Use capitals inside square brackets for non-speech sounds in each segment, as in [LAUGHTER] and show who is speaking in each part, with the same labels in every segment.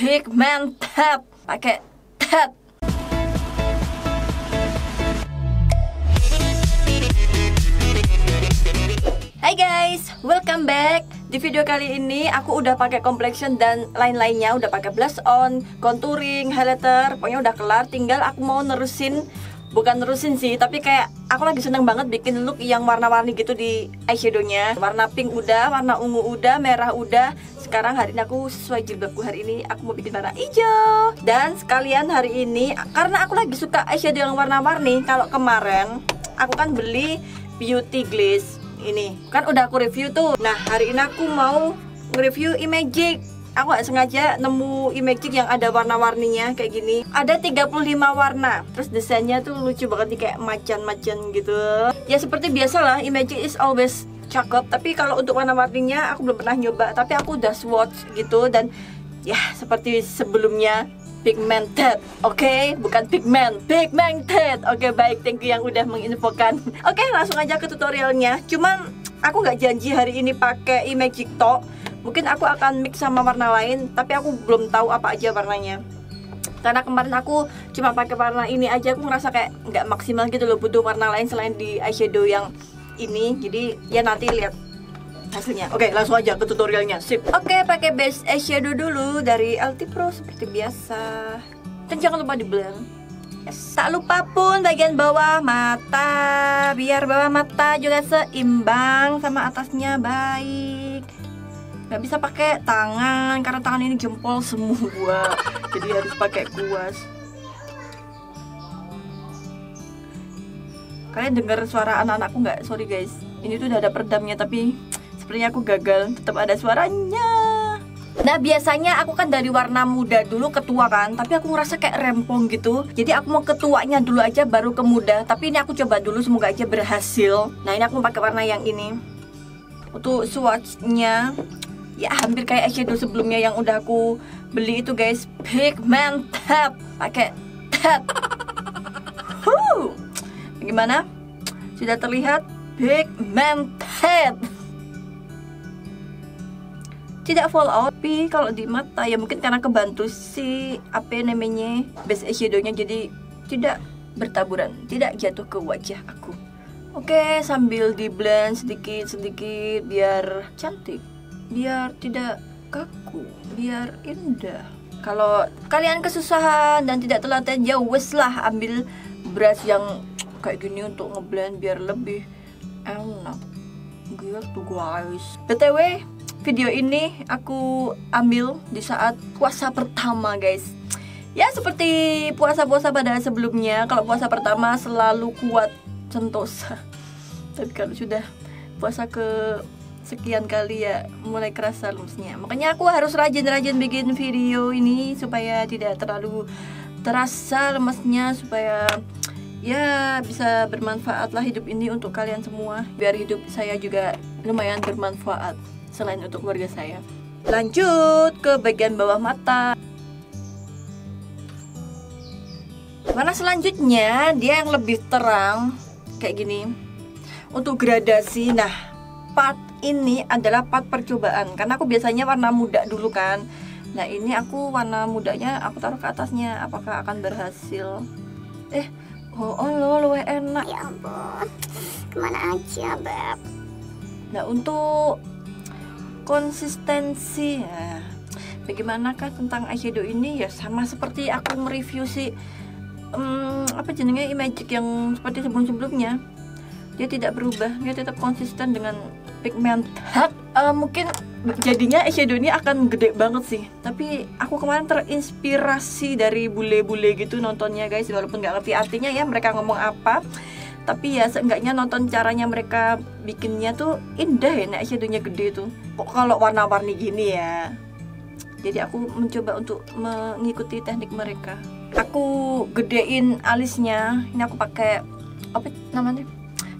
Speaker 1: pigmented pakai tet Hai guys, welcome back. Di video kali ini aku udah pakai complexion dan lain-lainnya, udah pakai blush on, contouring, highlighter, pokoknya udah kelar. Tinggal aku mau nerusin, bukan nerusin sih, tapi kayak aku lagi seneng banget bikin look yang warna-warni gitu di eyeshadownya. Warna pink udah, warna ungu udah, merah udah. Sekarang hari ini aku sesuai jilbabku hari ini aku mau bikin warna hijau. Dan sekalian hari ini karena aku lagi suka eyeshadow yang warna-warni. Kalau kemarin aku kan beli beauty glaze ini kan udah aku review tuh nah hari ini aku mau nge-review Imagic aku gak sengaja nemu Imagic yang ada warna-warninya kayak gini. Ada 35 warna. Terus desainnya tuh lucu banget nih kayak macan-macan gitu. Ya seperti biasa lah Imagic is always cakep. Tapi kalau untuk warna-warninya aku belum pernah nyoba. Tapi aku udah swatch gitu dan ya seperti sebelumnya pigmented. Oke? Okay? bukan pigment pigmented. Oke okay, baik. Thank you yang udah menginfokan. Oke okay, langsung aja ke tutorialnya. Cuman aku nggak janji hari ini pakai Imagic To mungkin aku akan mix sama warna lain tapi aku belum tahu apa aja warnanya karena kemarin aku cuma pakai warna ini aja aku ngerasa kayak nggak maksimal gitu loh butuh warna lain selain di eyeshadow yang ini jadi ya nanti lihat hasilnya. Oke, langsung aja ke tutorialnya. Sip. Oke, pakai base eyeshadow dulu dari Alti Pro seperti biasa. Dan jangan lupa di blend. Yes. Tak lupa pun bagian bawah mata, biar bawah mata juga seimbang sama atasnya baik. Gak bisa pakai tangan karena tangan ini jempol semua, [LAUGHS] jadi harus pakai kuas. Kalian dengar suara anak-anakku nggak? Sorry guys, ini tuh udah ada peredamnya tapi sepertinya aku gagal. Tetap ada suaranya. Nah biasanya aku kan dari warna muda dulu ketua kan Tapi aku ngerasa kayak rempong gitu. Jadi aku mau ketuanya dulu aja baru ke muda. Tapi ini aku coba dulu semoga aja berhasil. Nah ini aku mau pakai warna yang ini. Untuk swatchnya Ya hampir kayak eyeshadow sebelumnya yang udah aku beli itu guys Pigmented Pakai tab. Gimana? Sudah terlihat? Pigmented tidak fall out tapi kalau di mata ya mungkin karena kebantu si apa namanya base eyeshadownya jadi tidak bertaburan tidak jatuh ke wajah aku oke sambil di blend sedikit sedikit biar cantik biar tidak kaku biar indah. Kalau kalian kesusahan dan tidak telaten ya wes lah ambil brush yang kayak gini untuk ngeblend biar lebih enak. Gitu guys. Btw video ini aku ambil di saat puasa pertama guys. Ya seperti puasa-puasa pada sebelumnya kalau puasa pertama selalu kuat sentosa. [LAUGHS] Tapi kalau sudah puasa ke sekian kali ya mulai kerasa lemesnya makanya aku harus rajin-rajin bikin video ini supaya tidak terlalu terasa lemesnya supaya ya bisa bermanfaat lah hidup ini untuk kalian semua biar hidup saya juga lumayan bermanfaat selain untuk keluarga saya. Lanjut ke bagian bawah mata. Warna selanjutnya dia yang lebih terang kayak gini. Untuk gradasi, nah part ini adalah part percobaan karena aku biasanya warna muda dulu kan. Nah ini aku warna mudanya aku taruh ke atasnya. Apakah akan berhasil? Eh, oh, oh lo, lo enak.
Speaker 2: Ya ampun, ke mana aja beb?
Speaker 1: Nah untuk konsistensi ya bagaimanakah tentang eyeshadow ini ya sama seperti aku mereview si um, apa jenenge Imagic yang seperti sebelum-sebelumnya dia tidak berubah dia tetap konsisten dengan pigment. Uh, mungkin jadinya eyeshadow ini akan gede banget sih. Tapi aku kemarin terinspirasi dari bule-bule gitu nontonnya guys. Walaupun nggak ngerti artinya ya mereka ngomong apa. Tapi ya seenggaknya nonton caranya mereka bikinnya tuh indah ya nek shadownya gede tuh. Kok kalau warna-warni gini ya? Jadi aku mencoba untuk mengikuti teknik mereka. Aku gedein alisnya. Ini aku pakai apa namanya?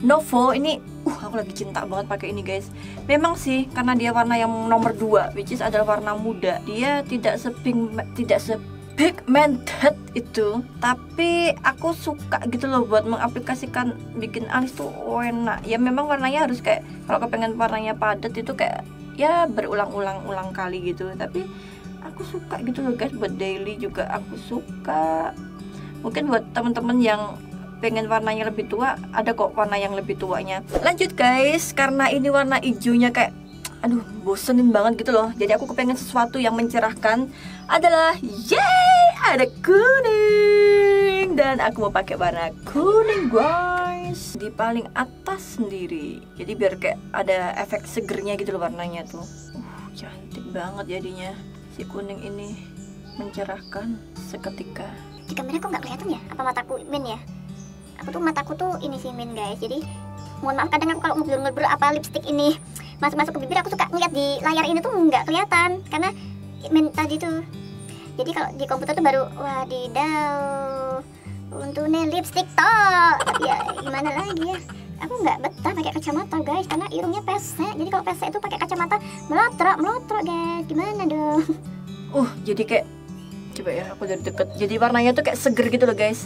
Speaker 1: Novo ini uh aku lagi cinta banget pakai ini guys. Memang sih karena dia warna yang nomor 2 which is adalah warna muda. Dia tidak seping tidak se pigmented itu tapi aku suka gitu loh buat mengaplikasikan bikin alis tuh enak. Ya memang warnanya harus kayak kalau kepengen warnanya padat itu kayak ya berulang-ulang ulang kali gitu. Tapi aku suka gitu loh guys buat daily juga. Aku suka. Mungkin buat teman-teman yang pengen warnanya lebih tua ada kok warna yang lebih tuanya. Lanjut guys. Karena ini warna hijaunya kayak aduh bosenin banget gitu loh. Jadi aku kepengen sesuatu yang mencerahkan adalah yay ada kuning. Dan aku mau pakai warna kuning guys. Di paling atas sendiri. Jadi biar kayak ada efek segernya gitu loh warnanya tuh. Uh, cantik banget jadinya. Si kuning ini mencerahkan seketika.
Speaker 2: Di kamera kok nggak kelihatan ya? Apa mataku min ya aku tuh mataku tuh ini sih min guys. Jadi mohon maaf kadang aku kalau ngeblur-ngeblur apa lipstick ini masuk-masuk ke bibir aku suka ngeliat di layar ini tuh nggak kelihatan. Karena min tadi tuh. Jadi kalau di komputer tuh baru wadidaw untuk nih lipstick toh tapi ya gimana lagi ya? Aku nggak betah pakai kacamata guys karena irungnya pesek. Jadi kalau pesek itu pakai kacamata melotrok melotrok guys. Gimana dong?
Speaker 1: Uh jadi kayak coba ya aku dari deket. Jadi warnanya tuh kayak seger gitu loh guys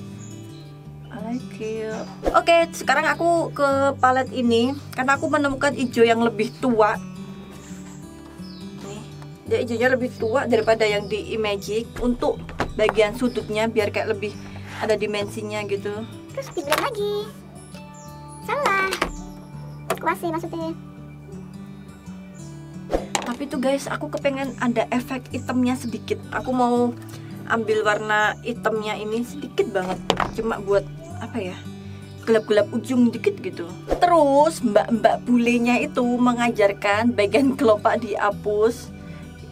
Speaker 1: like it oke sekarang aku ke palet ini karena aku menemukan hijau yang lebih tua. Nih dia hijaunya lebih tua daripada yang di Imagic untuk bagian sudutnya biar kayak lebih ada dimensinya gitu.
Speaker 2: Terus blend lagi. Salah. Kuasi maksudnya.
Speaker 1: Tapi tuh guys aku kepengen ada efek hitamnya sedikit. Aku mau ambil warna hitamnya ini sedikit banget. Cuma buat apa ya gelap-gelap ujung dikit gitu terus mbak-mbak bulenya itu mengajarkan bagian kelopak dihapus.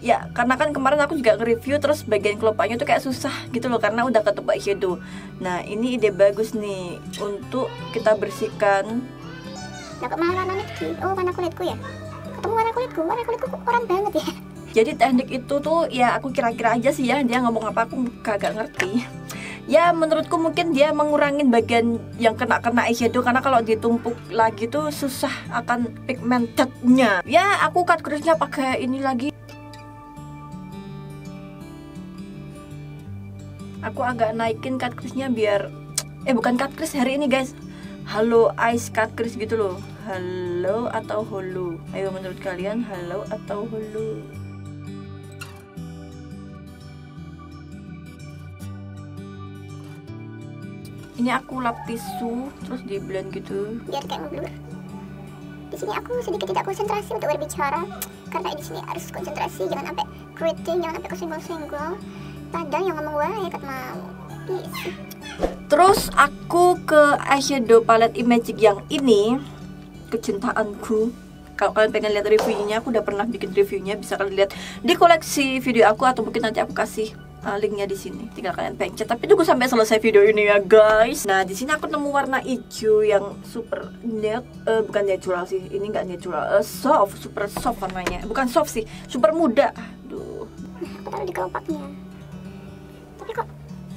Speaker 1: Ya karena kan kemarin aku juga nge-review terus bagian kelopaknya tuh kayak susah gitu loh karena udah ketebak shadow nah ini ide bagus nih untuk kita bersihkan.
Speaker 2: Nah kok malah warna sih oh warna kulitku ya? Ketemu warna kulitku? Warna kulitku orang banget ya?
Speaker 1: Jadi teknik itu tuh ya aku kira-kira aja sih ya dia ngomong apa aku kagak ngerti ya menurutku mungkin dia mengurangin bagian yang kena-kena eyeshadow karena kalau ditumpuk lagi tuh susah akan pigmentednya. Ya aku cut crease-nya pakai ini lagi. Aku agak naikin cut crease-nya biar eh bukan cut crease hari ini guys. Halo eyes cut crease gitu loh. Halo atau holo ayo menurut kalian halo atau holo ini aku lap tisu terus di blend gitu.
Speaker 2: Biar kayak ngeblur di sini aku sedikit tidak konsentrasi untuk berbicara. Karena di sini harus konsentrasi jangan sampai keriting jangan sampai kesenggol-senggol. Padahal yang ngomong wah ya kat mau. Please
Speaker 1: terus aku ke eyeshadow palette Imagic yang ini kecintaanku. Kalau kalian pengen lihat reviewnya aku udah pernah bikin reviewnya bisa kalian lihat di koleksi video aku atau mungkin nanti aku kasih uh, linknya di sini. Tinggal kalian pencet tapi tunggu sampai selesai video ini ya guys. Nah di sini aku nemu warna hijau yang super net uh, bukan natural sih. Ini nggak natural. Uh, soft. Super soft warnanya. Bukan soft sih. Super muda. Aduh.
Speaker 2: Aku taruh di kelopaknya tapi kok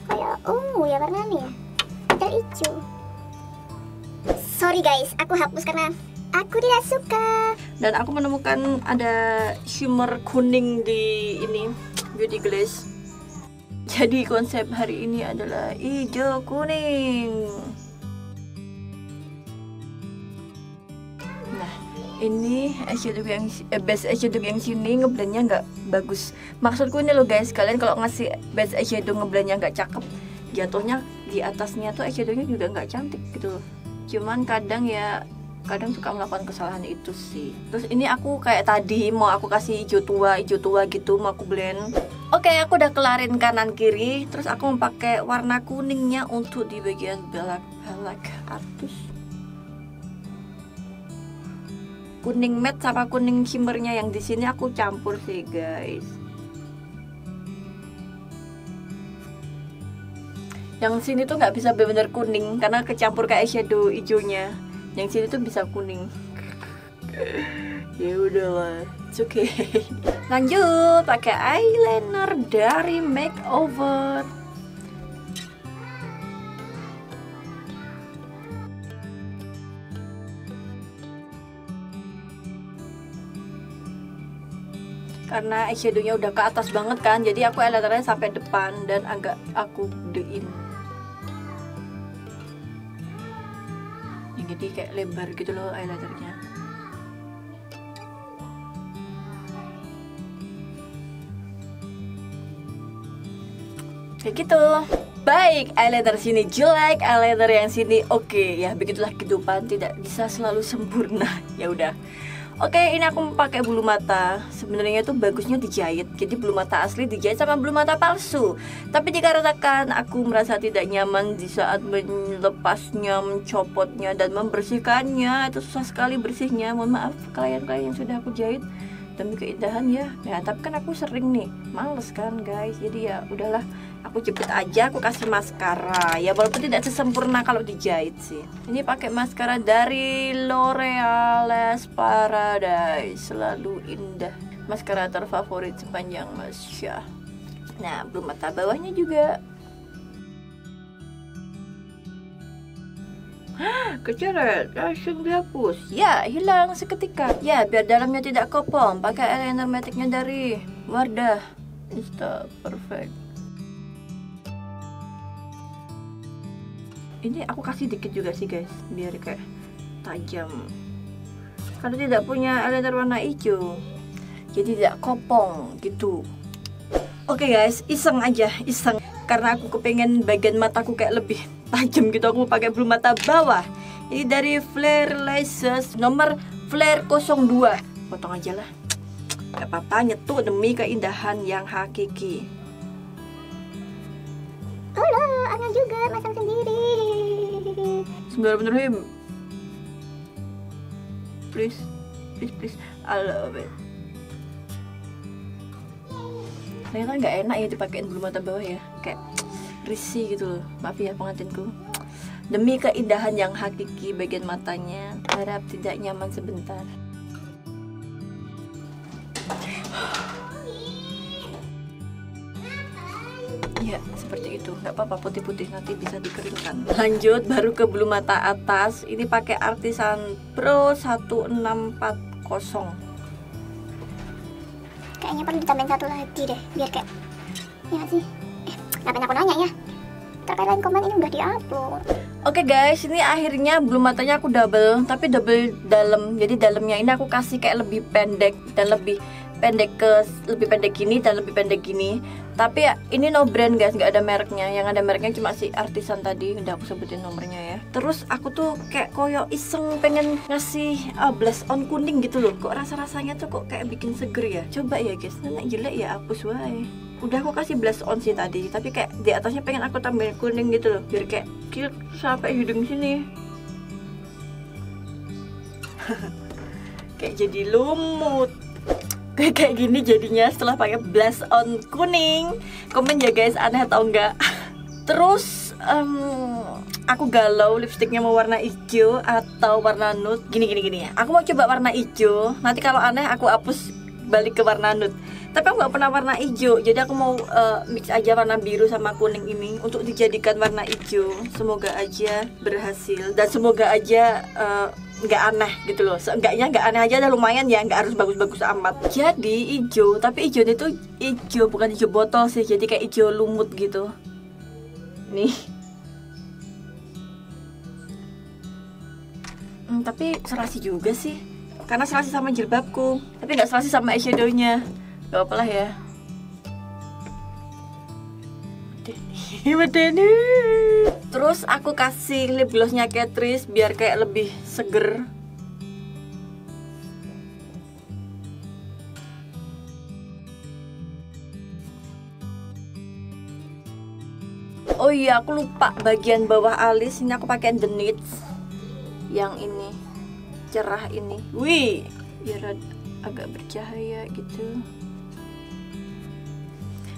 Speaker 2: kayak ungu ya warnanya? Ya ada hijau. Sorry guys. Aku hapus karena aku tidak suka.
Speaker 1: Dan aku menemukan ada shimmer kuning di ini beauty glaze jadi konsep hari ini adalah hijau kuning. Nah ini eyeshadow yang eh, base eyeshadow yang sini ngeblendnya nggak bagus. Maksudku ini loh guys kalian kalau ngasih base eyeshadow ngeblendnya nggak cakep jatuhnya di atasnya tuh eyeshadownya juga nggak cantik gitu cuman kadang ya kadang suka melakukan kesalahan itu sih. Terus ini aku kayak tadi mau aku kasih hijau tua hijau tua gitu mau aku blend oke aku udah kelarin kanan kiri terus aku mau pakai warna kuningnya untuk di bagian belak belak atas kuning matte sama kuning shimmernya yang di sini aku campur sih guys. Yang sini tuh nggak bisa benar-benar kuning karena kecampur kayak shadow hijaunya. Yang sini tuh bisa kuning. [LAUGHS] Ya udahlah it's okay. [LAUGHS] Lanjut pakai eyeliner dari makeover. Karena eyeshadownya udah ke atas banget kan jadi aku eyelinernya sampai depan dan agak aku gedein. Jadi kayak lebar gitu loh eyelinernya kayak gitu baik eyeliner sini jelek eyeliner yang sini oke ya begitulah kehidupan tidak bisa selalu sempurna [LAUGHS] ya udah Oke, ini aku pakai bulu mata. Sebenarnya itu bagusnya dijahit. Jadi bulu mata asli dijahit sama bulu mata palsu. Tapi dikarenakan aku merasa tidak nyaman di saat melepasnya, mencopotnya dan membersihkannya, itu susah sekali bersihnya. Mohon maaf kalian-kalian yang sudah aku jahit demi keindahan ya. Ya, tapi kan aku sering nih, males kan guys. Jadi ya udahlah aku jepit aja aku kasih maskara. Ya walaupun tidak sesempurna kalau dijahit sih. Ini pakai maskara dari L'Oreal Paradise. Selalu indah. Maskara terfavorit sepanjang Masya. Nah belum mata bawahnya juga keceret langsung dihapus. Ya hilang seketika. Ya biar dalamnya tidak kopong pakai eyeliner matiknya dari Wardah. Insta perfect ini aku kasih dikit juga sih guys. Biar kayak tajam. Kalau tidak punya eyeliner warna hijau jadi tidak kopong gitu oke okay guys iseng aja iseng. Karena aku kepengen bagian mataku kayak lebih tajam gitu. Aku pakai bulu mata bawah. Ini dari Flare Lashes nomor Flare 02 potong aja lah. Gak apa-apa nyetuk demi keindahan yang hakiki.
Speaker 2: Halo, Anga juga masang sendiri.
Speaker 1: Bismillahirrahmanirrahim. Please, please, please, I love it. Ternyata nggak enak ya dipakein bulu mata bawah ya, kayak risih gitu loh. Maaf ya pengantinku. Demi keindahan yang hakiki bagian matanya, harap tidak nyaman sebentar. Ya, seperti itu. Nggak apa-apa putih-putih nanti bisa dikeringkan. Lanjut baru ke bulu mata atas. Ini pakai Artisan Pro 1640.
Speaker 2: Kayaknya perlu ditambahin satu lagi deh, biar kayak ya sih. Eh, ngapain aku nanya ya? Terkait lain komen ini udah diupload.
Speaker 1: Oke guys, ini akhirnya bulu matanya aku double, tapi double dalam. Jadi dalamnya ini aku kasih kayak lebih pendek dan lebih pendek ke lebih pendek gini dan lebih pendek gini tapi ya ini no brand guys. Nggak ada mereknya. Yang ada mereknya cuma si artisan tadi. Udah aku sebutin nomornya ya. Terus aku tuh kayak koyo iseng pengen ngasih uh, blush on kuning gitu loh. Kok rasa rasanya tuh kok kayak bikin seger ya? Coba ya guys. Nenek jelek ya hapus wae. Udah aku kasih blush on sih tadi. Tapi kayak di atasnya pengen aku tambahin kuning gitu loh. Biar kayak kira sampai hidung sini. [LAUGHS] Kayak jadi lumut kayak kayak gini jadinya setelah pakai blush on kuning. Komen ya guys aneh atau enggak? [LAUGHS] Terus um, aku galau lipstiknya mau warna hijau atau warna nude. Gini gini gini ya. Aku mau coba warna hijau. Nanti kalau aneh aku hapus balik ke warna nude tapi aku nggak pernah warna hijau. Jadi aku mau uh, mix aja warna biru sama kuning ini untuk dijadikan warna hijau. Semoga aja berhasil. Dan semoga aja uh, nggak aneh gitu loh. Seenggaknya nggak aneh aja udah lumayan ya. Nggak harus bagus-bagus amat. Jadi hijau. Tapi hijau itu hijau bukan hijau botol sih. Jadi kayak hijau lumut gitu. Nih. Hmm, tapi serasi juga sih. Karena serasi sama jilbabku. Tapi nggak serasi sama eyeshadownya gak apa lah ya Medeni Terus aku kasih lip glossnya Catrice biar kayak lebih seger. Oh iya, aku lupa bagian bawah alis ini aku pakai The Knits yang ini cerah ini. Wih, biar agak bercahaya gitu.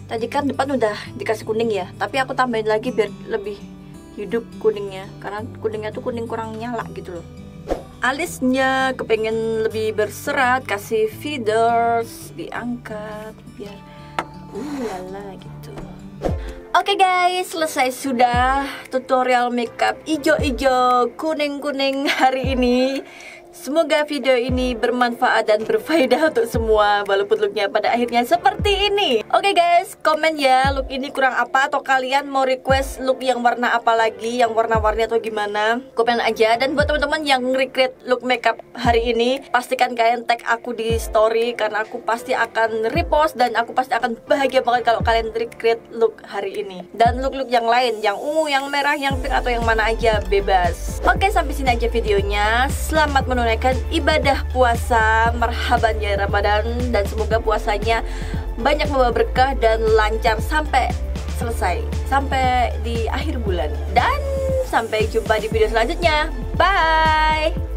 Speaker 1: Tadi kan depan udah dikasih kuning ya, tapi aku tambahin lagi biar lebih hidup kuningnya karena kuningnya tuh kuning kurang nyala gitu loh alisnya kepengen lebih berserat kasih feeders diangkat biar uh lala gitu Oke okay guys, selesai sudah tutorial makeup ijo-ijo kuning-kuning hari ini. Semoga video ini bermanfaat dan berfaedah untuk semua Walaupun looknya pada akhirnya seperti ini. Oke guys, komen ya look ini kurang apa Atau kalian mau request look yang warna apa lagi Yang warna-warni atau gimana? Komen aja Dan buat teman-teman yang recreate look makeup hari ini Pastikan kalian tag aku di story Karena aku pasti akan repost Dan aku pasti akan bahagia banget kalau kalian recreate look hari ini. Dan look-look yang lain Yang ungu, yang merah, yang pink atau yang mana aja bebas. Oke sampai sini aja videonya. Selamat menunaikan ibadah puasa. Marhaban ya Ramadan. Dan semoga puasanya banyak membawa berkah dan lancar sampai selesai. Sampai di akhir bulan. Dan sampai jumpa di video selanjutnya. Bye